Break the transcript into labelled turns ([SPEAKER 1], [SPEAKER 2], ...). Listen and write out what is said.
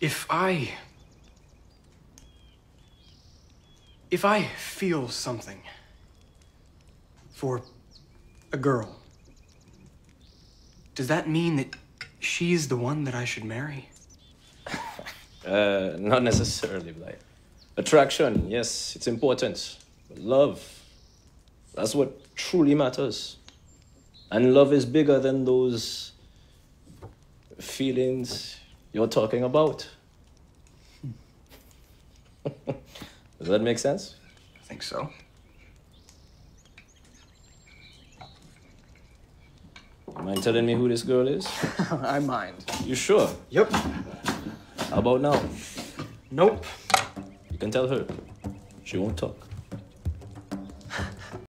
[SPEAKER 1] If I... If I feel something for a girl, does that mean that she's the one that I should marry?
[SPEAKER 2] uh, not necessarily, Blythe. Attraction, yes, it's important. But love, that's what truly matters. And love is bigger than those feelings you're talking about. Hmm. Does that make sense?
[SPEAKER 1] I think so.
[SPEAKER 2] You mind telling me who this girl is?
[SPEAKER 1] I mind.
[SPEAKER 2] You sure?
[SPEAKER 1] Yep.
[SPEAKER 2] How about now?
[SPEAKER 1] Nope.
[SPEAKER 2] You can tell her. She won't talk.